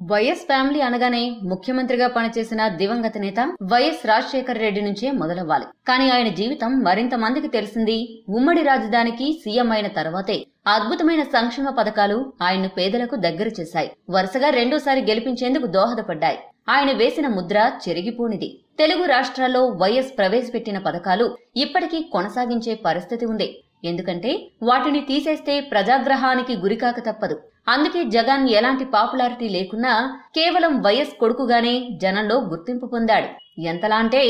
YS family అనగానే ముఖ్యమంత్రిగా పనిచేసిన దివంగత నేత వైఎస్ రాజశేఖర రెడ్డి నుంచే మొదలవ్వాలి. కానీ ఆయన జీవితం మరింత మందికి తెలిసింది ఉమ్మడి రాజధానికి సీఎం అయిన తర్వాతే. అద్భుతమైన సంక్షేమ పథకాలు ఆయన్ను పేదలకు దగ్గర చేశాయి. వరుసగా రెండోసారి గెలిపించేందుకు దోహదపడ్డాయి. ఆయన వేసిన ముద్ర చెరిగిపోనిది. తెలుగు రాష్ట్రాల్లో వైఎస్ ప్రవేశపెట్టిన పథకాలు ఇప్పటికీ కొనసాగించే పరిస్థితి ఉంది. ఎందుకంటే వాటిని తీసేస్తే ప్రజాగ్రహానికి గురికాక తప్పదు. అందుకే జగన్ ఎలాంటి పాపులారిటీ లేకున్నా కేవలం వైఎస్ కొడుకుగానే జనంలో గుర్తింపు పొందాడు. ఎంతలా అంటే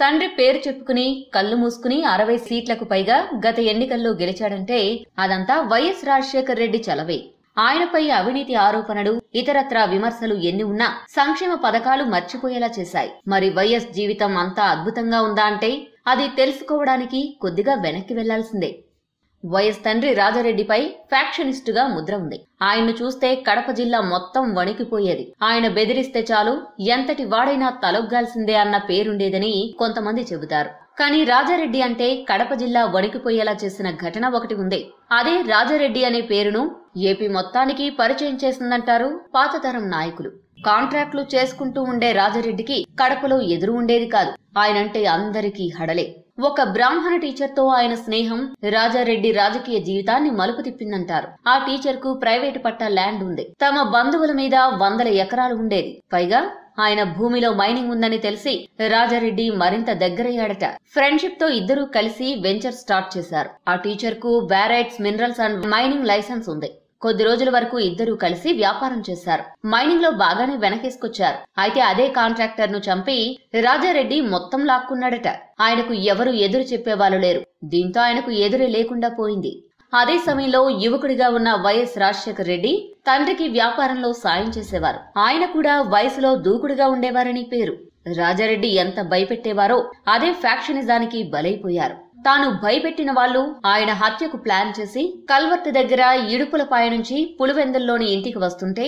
తండ్రి పేరు చెప్పుకుని కళ్ళు మూసుకుని అరవై సీట్లకు పైగా గత ఎన్నికల్లో గెలిచాడంటే అదంతా వైఎస్ రాజశేఖర్ రెడ్డి చలవే. ఆయనపై అవినీతి ఆరోపణలు ఇతరత్రా విమర్శలు ఎన్ని ఉన్నా సంక్షేమ పథకాలు మర్చిపోయేలా చేశాయి. మరి వైఎస్ జీవితం అంతా అద్భుతంగా ఉందా అంటే అది తెలుసుకోవడానికి కొద్దిగా వెనక్కి వెళ్ళాల్సిందే. వైఎస్ తండ్రి రాజారెడ్డిపై ఫ్యాక్షనిస్టుగా ముద్ర ఉంది. ఆయన్ను చూస్తే కడప జిల్లా మొత్తం వణికిపోయేది. ఆయన బెదిరిస్తే చాలు ఎంతటి వాడైనా తలొగ్గాల్సిందే అన్న పేరుండేదని కొంతమంది చెబుతారు. కానీ రాజారెడ్డి అంటే కడప జిల్లా వణికిపోయేలా చేసిన ఘటన ఒకటి ఉంది. అదే రాజారెడ్డి అనే పేరును ఏపీ మొత్తానికి పరిచయం చేసిందంటారు పాతతరం నాయకులు. కాంట్రాక్టులు చేసుకుంటూ ఉండే రాజారెడ్డికి కడపలో ఎదురు ఉండేది కాదు. ఆయనంటే అందరికీ హడలే. ఒక బ్రాహ్మణ టీచర్తో ఆయన స్నేహం రాజారెడ్డి రాజకీయ జీవితాన్ని మలుపు తిప్పిందంటారు. ఆ టీచర్కు ప్రైవేటు పట్టా ల్యాండ్ ఉంది. తమ బంధువుల మీద వందల ఎకరాలు ఉండేది. పైగా ఆయన భూమిలో మైనింగ్ ఉందని తెలిసి రాజారెడ్డి మరింత దగ్గరయ్యాడట. ఫ్రెండ్షిప్తో ఇద్దరూ కలిసి వెంచర్ స్టార్ట్ చేశారు. ఆ టీచర్కు barytes minerals and mining licence ఉంది. కొద్ది రోజుల వరకు ఇద్దరూ కలిసి వ్యాపారం చేశారు. మైనింగ్లో బాగానే వెనకేసుకొచ్చారు. అయితే అదే కాంట్రాక్టర్ను చంపి రాజారెడ్డి మొత్తం లాక్కున్నాడట. ఆయనకు ఎవరు ఎదురు చెప్పేవాళ్ళు లేరు. దీంతో ఆయనకు ఎదురే లేకుండా పోయింది. అదే సమయంలో యువకుడిగా ఉన్న వైఎస్ రాజశేఖర రెడ్డి తండ్రికి వ్యాపారంలో సాయం చేసేవారు. ఆయన కూడా వయసులో దూకుడుగా ఉండేవారని పేరు. రాజారెడ్డి ఎంత భయపెట్టేవారో అదే ఫ్యాక్షనిజానికి బలైపోయారు. తాను భయపెట్టిన వాళ్ళు ఆయన హత్యకు ప్లాన్ చేసి కల్వర్తి దగ్గర ఇడుపులపాయ నుంచి పులివెందుల్లోని ఇంటికి వస్తుంటే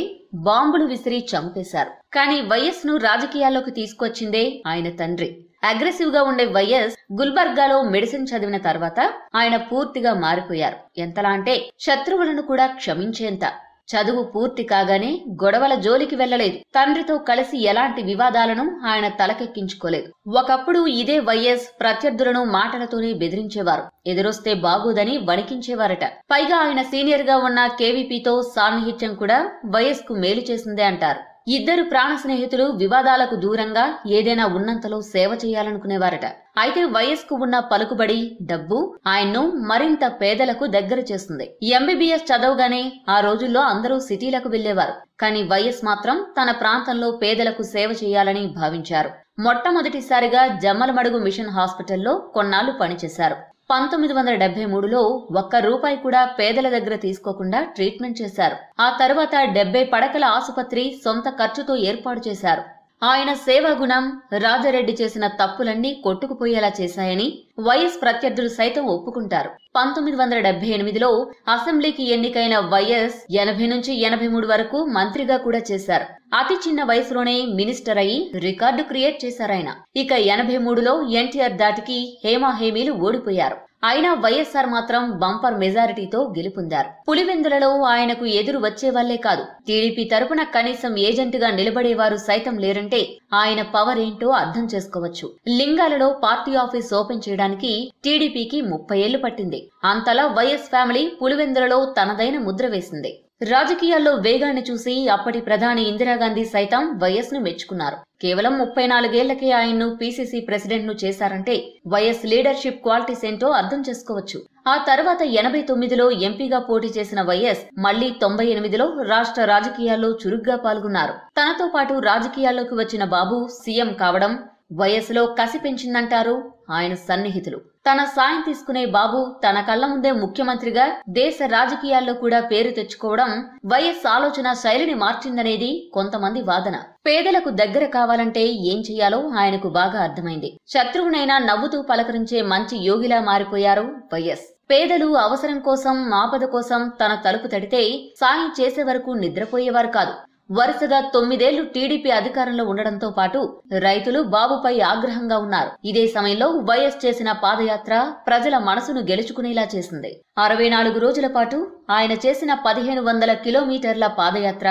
బాంబులు విసిరి చంపేశారు. కానీ వైఎస్ను రాజకీయాల్లోకి తీసుకొచ్చిందే ఆయన తండ్రి. అగ్రెసివ్గా ఉండే వైఎస్ గుల్బర్గాలో మెడిసిన్ చదివిన తర్వాత ఆయన పూర్తిగా మారిపోయారు. ఎంతలా అంటే శత్రువులను కూడా క్షమించేంత. చదువు పూర్తి కాగానే గొడవల జోలికి వెళ్ళలేదు తండ్రితో కలిసి ఎలాంటి వివాదాలను ఆయన తలకెక్కించుకోలేదు. ఒకప్పుడు ఇదే వైఎస్ ప్రత్యర్థులను మాటలతోనే బెదిరించేవారు. ఎదురొస్తే బాగోదని వణికించేవారట. పైగా ఆయన సీనియర్గా ఉన్న కేవీపీతో సాన్నిహిత్యం కూడా వైఎస్కు మేలు చేసిందే అంటారు. ఇద్దరు ప్రాణ స్నేహితులు వివాదాలకు దూరంగా ఏదైనా ఉన్నంతలో సేవ చేయాలనుకునేవారట. అయితే వయస్కు ఉన్న పలుకుబడి డబ్బు ఆయన్ను మరింత పేదలకు దగ్గర చేస్తుంది. ఎంబీబీఎస్ చదవగానే ఆ రోజుల్లో అందరూ సిటీలకు వెళ్ళేవారు కానీ వైఎస్ మాత్రం తన ప్రాంతంలో పేదలకు సేవ చేయాలని భావించారు. మొట్టమొదటిసారిగా జమ్మలమడుగు మిషన్ హాస్పిటల్లో కొన్నాళ్ళు పనిచేశారు. పంతొమ్మిది వందల డెబ్బై మూడులో ఒక్క రూపాయి కూడా పేదల దగ్గర తీసుకోకుండా ట్రీట్మెంట్ చేశారు. ఆ తర్వాత డెబ్బై పడకల ఆసుపత్రి సొంత ఖర్చుతో ఏర్పాటు చేశారు. ఆయన సేవా గుణం రాజారెడ్డి చేసిన తప్పులన్నీ కొట్టుకుపోయేలా చేశాయని వైఎస్ ప్రత్యర్థులు సైతం ఒప్పుకుంటారు. పంతొమ్మిది వందల డెబ్బై ఎనిమిదిలో అసెంబ్లీకి ఎన్నికైన వైఎస్ ఎనభై నుంచి ఎనభై మూడు వరకు మంత్రిగా కూడా చేశారు. అతి చిన్న వయసులోనే మినిస్టర్ అయి రికార్డు క్రియేట్ చేశారాయన. ఇక ఎనభై మూడులో ఎన్టీఆర్ దాటికి హేమాహేమీలు ఓడిపోయారు. అయినా వైఎస్ఆర్ మాత్రం బంపర్ మెజారిటీతో గెలుపొందారు. పులివెందులలో ఆయనకు ఎదురు వచ్చేవాళ్ళే కాదు. టీడీపీ తరపున కనీసం ఏజెంటుగా నిలబడేవారు సైతం లేరంటే ఆయన పవర్ ఏంటో అర్థం చేసుకోవచ్చు. లింగాలలో పార్టీ ఆఫీస్ ఓపెన్ చేయడానికి టీడీపీకి ముప్పై ఏళ్ళు పట్టింది. అంతలా వైఎస్ ఫ్యామిలీ పులివెందులలో తనదైన ముద్ర వేసింది. రాజకీయాల్లో వేగాన్ని చూసి అప్పటి ప్రధాని ఇందిరాగాంధీ సైతం వైఎస్ను మెచ్చుకున్నారు. కేవలం ముప్పై నాలుగేళ్ళకే ఆయన్ను పీసీసీ ప్రెసిడెంట్ను చేశారంటే వైఎస్ లీడర్షిప్ క్వాలిటీస్ ఏంటో అర్థం చేసుకోవచ్చు. ఆ తర్వాత ఎనభై తొమ్మిదిలో ఎంపీగా పోటీ చేసిన వైఎస్ మళ్ళీ తొంభై ఎనిమిదిలో రాష్ట్ర రాజకీయాల్లో చురుగ్గా పాల్గొన్నారు. తనతో పాటు రాజకీయాల్లోకి వచ్చిన బాబు సీఎం కావడం వయస్సులో కసి పెంచిందంటారు ఆయన సన్నిహితులు. తన సాయం తీసుకునే బాబు తన కళ్ళ ముందే ముఖ్యమంత్రిగా దేశ రాజకీయాల్లో కూడా పేరు తెచ్చుకోవడం వైఎస్ ఆలోచన శైలిని మార్చిందనేది కొంతమంది వాదన. పేదలకు దగ్గర కావాలంటే ఏం చెయ్యాలో ఆయనకు బాగా అర్థమైంది. శత్రువునైనా నవ్వుతూ పలకరించే మంచి యోగిలా మారిపోయారు వైఎస్ పేదలు అవసరం కోసం ఆపద కోసం తన తలుపు తడితే సాయం చేసే వరకు నిద్రపోయేవారు కాదు. వరుసగా తొమ్మిదేళ్ళు టీడీపీ అధికారంలో ఉండడంతో పాటు రైతులు బాబుపై ఆగ్రహంగా ఉన్నారు. ఇదే సమయంలో వైఎస్ చేసిన పాదయాత్ర ప్రజల మనసును గెలుచుకునేలా చేసింది. అరవై నాలుగు రోజుల పాటు ఆయన చేసిన పదిహేను వందల కిలోమీటర్ల పాదయాత్ర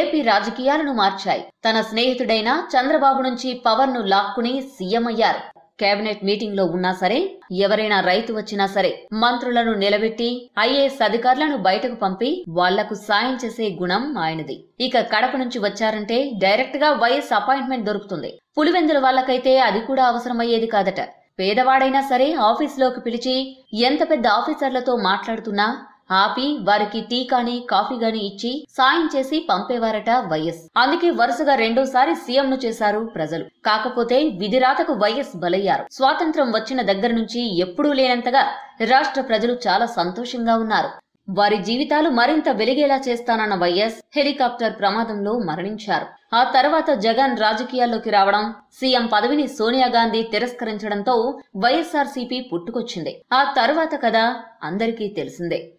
ఏపీ రాజకీయాలను మార్చాయి. తన స్నేహితుడైన చంద్రబాబు నుంచి పవర్ను లాక్కుని సీఎం అయ్యారు. కేబినెట్ మీటింగ్లో ఉన్నా సరే ఎవరైనా రైతు వచ్చినా సరే మంత్రులను నిలబెట్టి ఐఏఎస్ అధికారులను బయటకు పంపి వాళ్ళకు సాయం చేసే గుణం ఆయనది. ఇక కడప నుంచి వచ్చారంటే డైరెక్ట్గా వైఎస్ అపాయింట్మెంట్ దొరుకుతుంది. పులివెందుల వాళ్ళకైతే అది కూడా అవసరమయ్యేది కాదట. పేదవాడైనా సరే ఆఫీస్లోకి పిలిచి ఎంత పెద్ద ఆఫీసర్లతో మాట్లాడుతున్నా ఆపి వారికి టీ కానీ కాఫీ గాని ఇచ్చి సాయం చేసి పంపేవారట వైఎస్. అందుకే వరుసగా రెండోసారి సీఎం ను చేశారు ప్రజలు. కాకపోతే విధిరాతకు వైఎస్ బలయ్యారు. స్వాతంత్రం వచ్చిన దగ్గర నుంచి ఎప్పుడూ లేనంతగా రాష్ట్ర ప్రజలు చాలా సంతోషంగా ఉన్నారు. వారి జీవితాలు మరింత వెలిగేలా చేస్తానన్న వైఎస్ హెలికాప్టర్ ప్రమాదంలో మరణించారు. ఆ తర్వాత జగన్ రాజకీయాల్లోకి రావడం సీఎం పదవిని సోనియా గాంధీ తిరస్కరించడంతో వైఎస్ఆర్సీపీ పుట్టుకొచ్చింది. ఆ తర్వాత కథ అందరికీ తెలిసిందే.